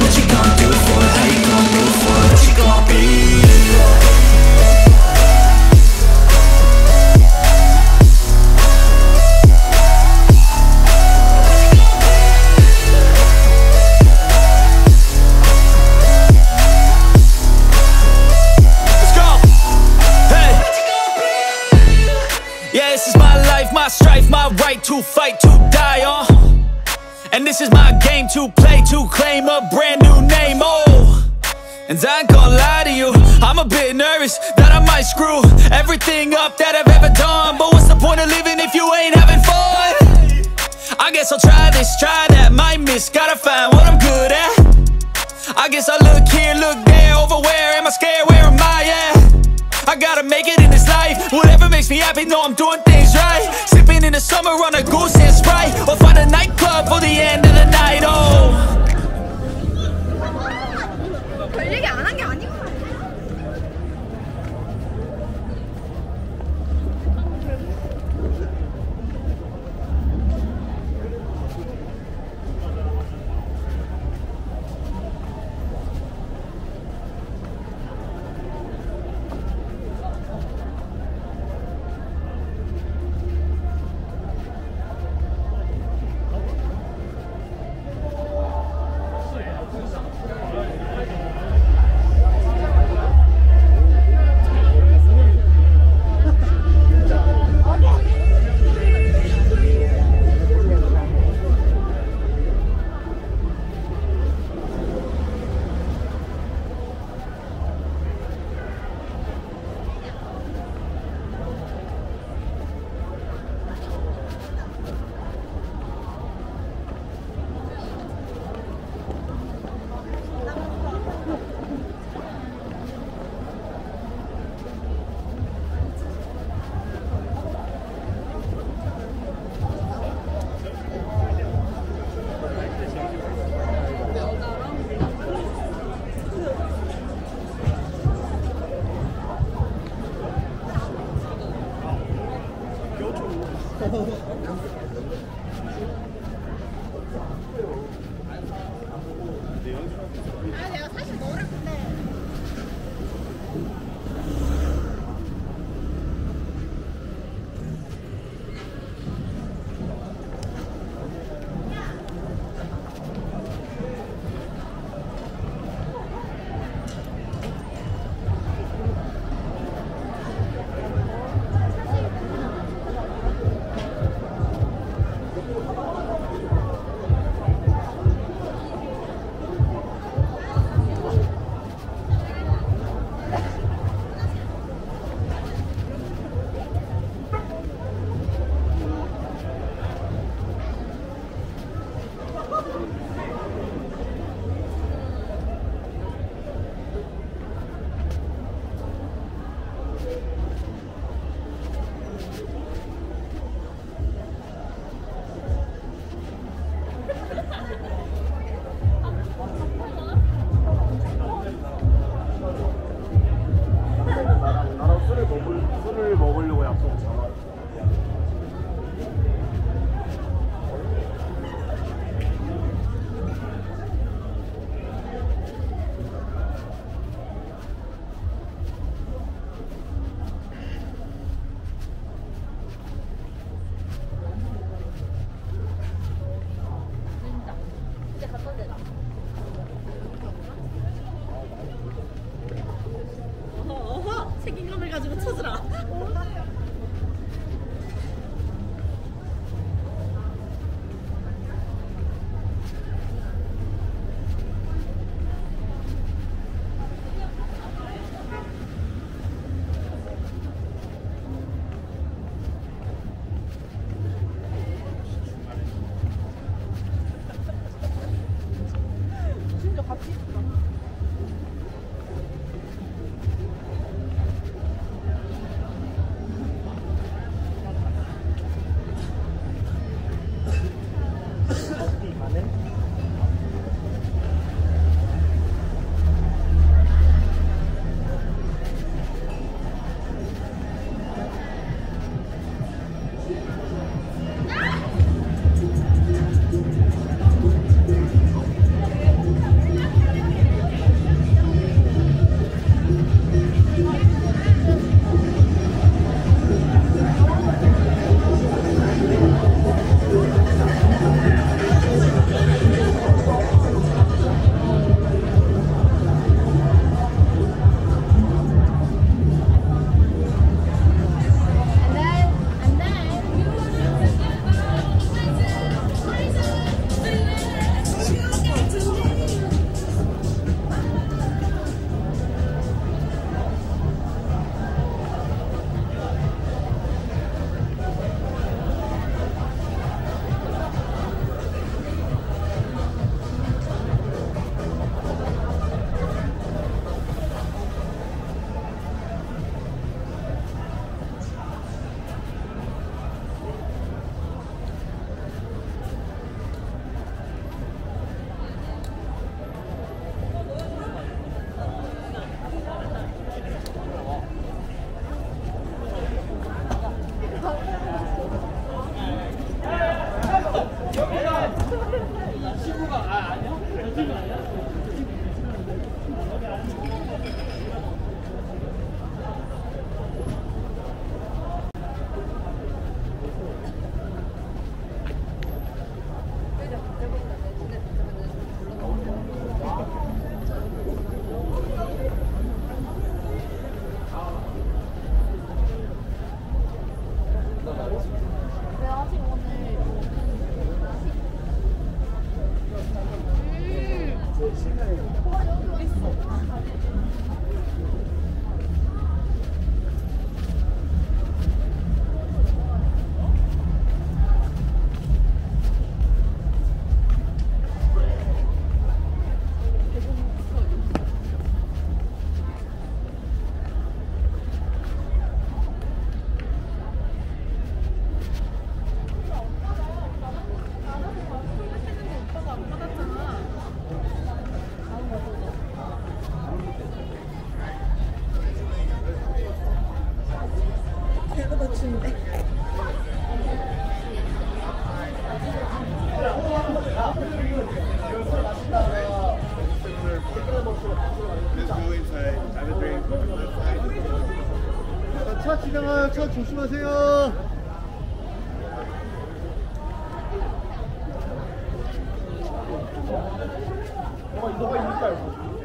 what you gonna do for it? How you gonna move for it? What you gonna be? Guess I'll try this, try that, might miss, gotta find what I'm good at. I guess I look here, look there, over where am I scared, where am I at? I gotta make it in this life, whatever makes me happy, know I'm doing things right. Sipping in the summer on a goose and Sprite, or find a nightclub for the end of the night, oh. 做交易。 조심하세요. 너가 이길까?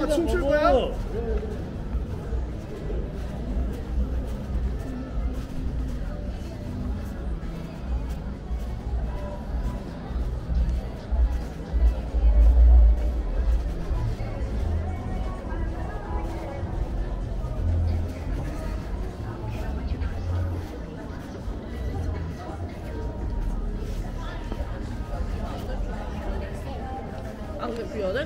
오빠 춤출 거야? 아, 근데 그 여자